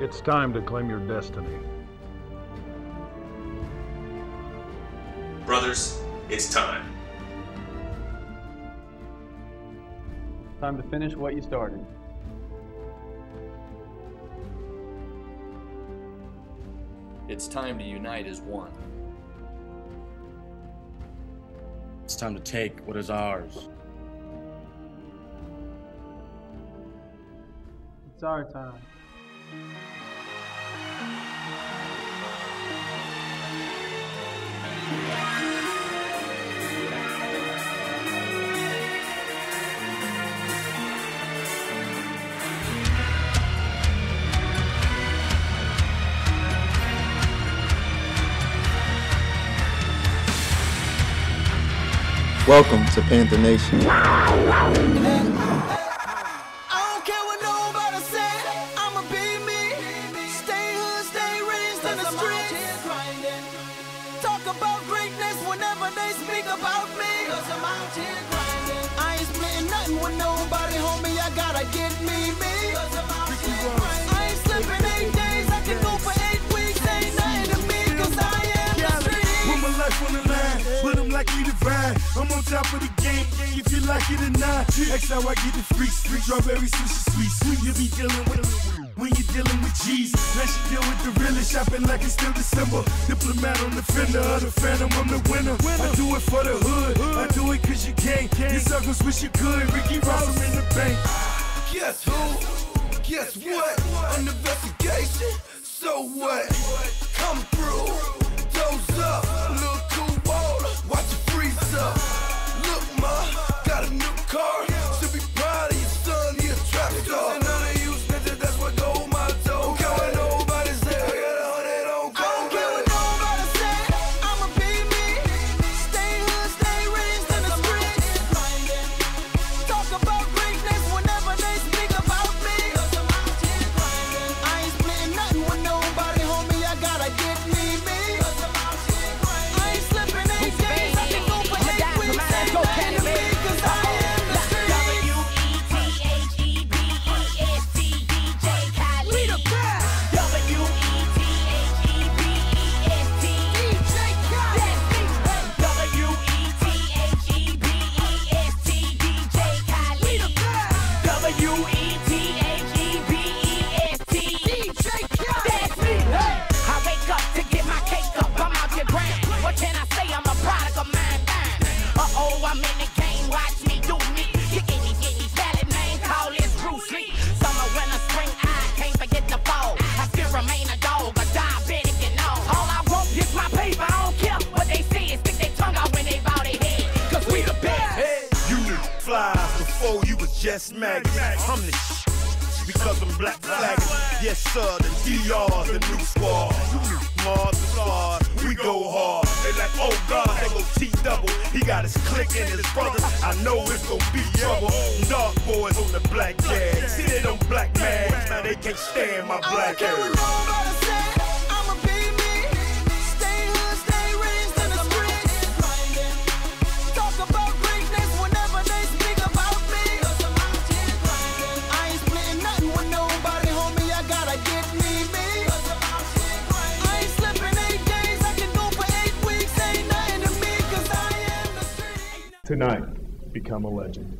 It's time to claim your destiny. Brothers, it's time. Time to finish what you started. It's time to unite as one. It's time to take what is ours. It's our time. Welcome to Panther Nation. The streets. Talk about greatness whenever they speak about me. Cause I'm mountain grinding. I ain't splitting nothing with nobody, homie. I gotta get me, me. I ain't slipping eight days. I can go for eight weeks. Ain't nothing to me, cause I am the Put my life on the line, but I'm like you divine. I'm on top of the game, if you like it or not. That's how I get the free street. Strawberry sushi sweet, sweet. You be dealing with when you're dealing with G's. Now she deal with the realest, shopping like it's still December. Diplomat on the fender of the phantom, I'm the winner. I do it for the hood, I do it cause you can. You suckers wish you could. Ricky Ross, I'm in the bank. Guess who? Guess what? An investigation. So what? Come through. I'm in the game, watch me do me. You get me, salad name, call this Bruce Lee. Summer, winter, spring, I can't forget the fall. I still remain a dog, a diabetic and all. All I want is my paper, I don't care what they say. Stick their tongue out when they bow their head. Cause we the best. You knew flies before you was just maggots. I'm the sh- because I'm black flagging. Yes, sir, the DR's the new squad. You Mars the stars, we go hard. They like, oh God, T double. He got his click and his brothers. I know it's gonna be trouble. Dark boys on the black jag. See they don't black mags, now they can't stand my black care Tonight, become a legend.